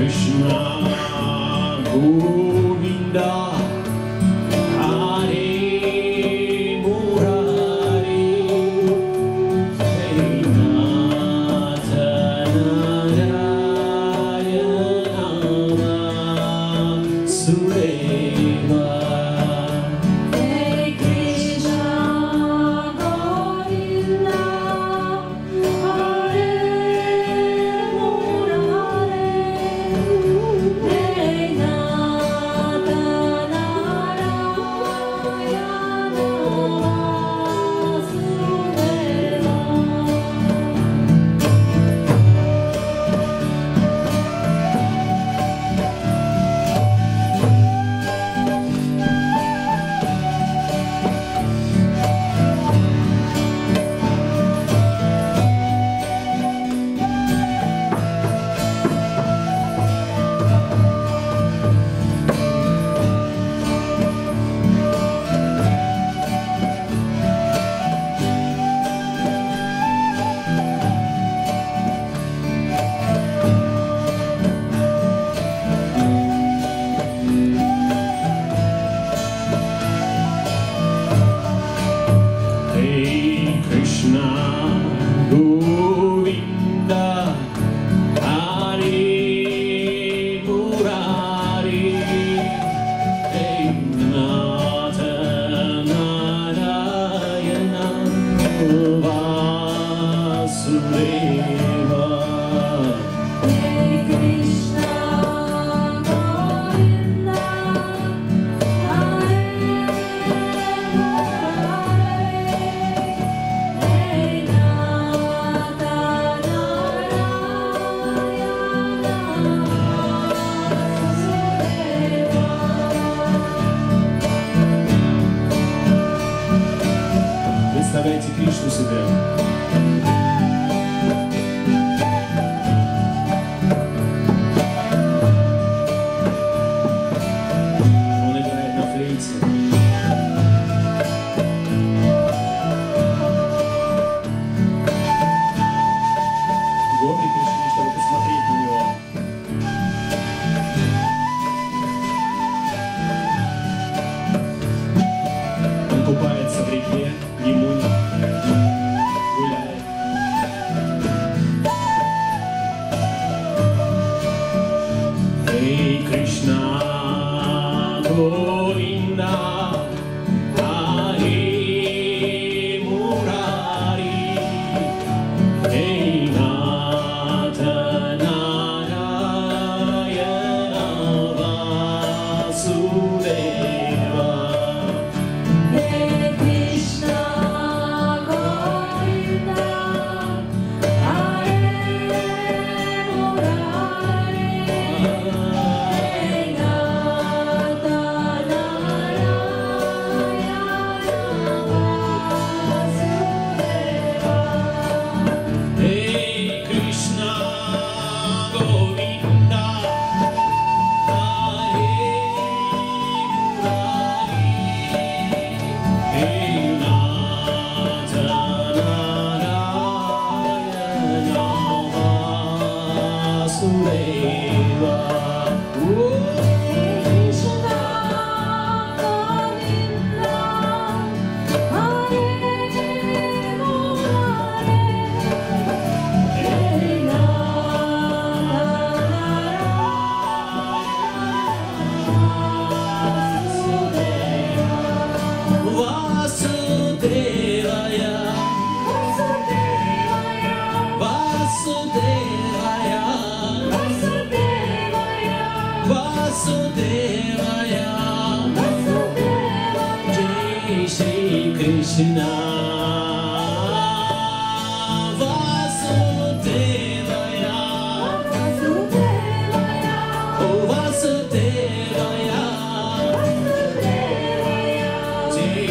Krishna Govinda.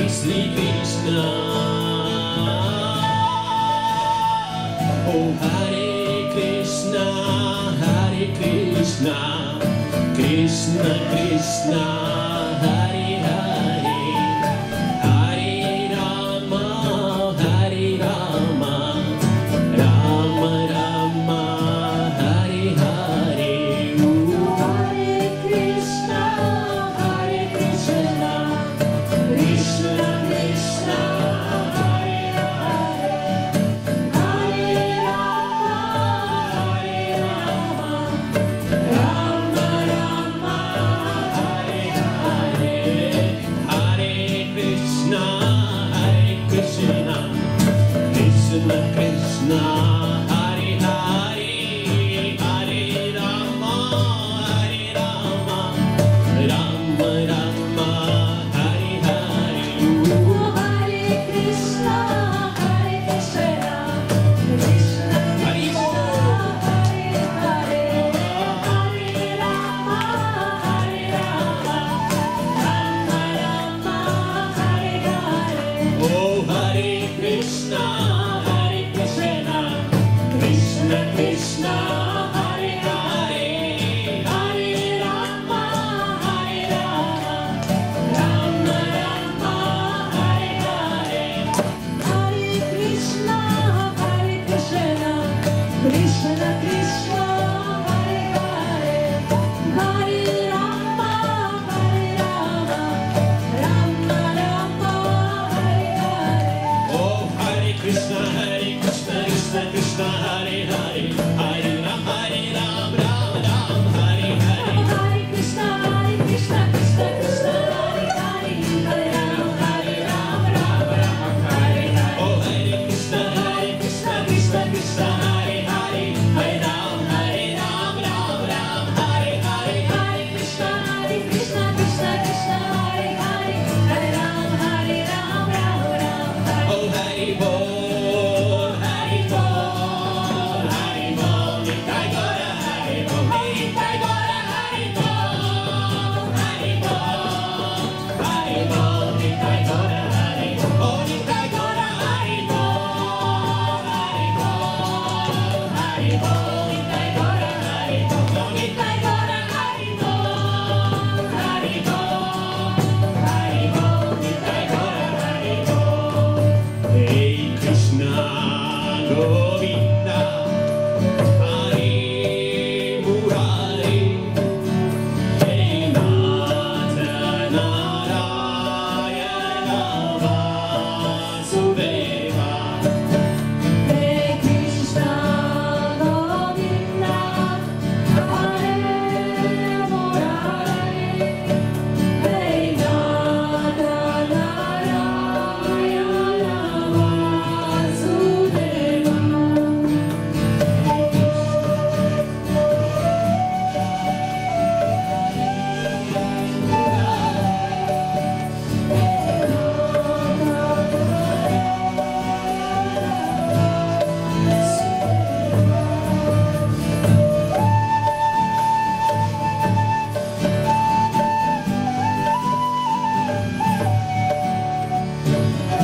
Shri Krishna. Oh Hare Krishna Hare Krishna Krishna Krishna Hare Bonita. Thank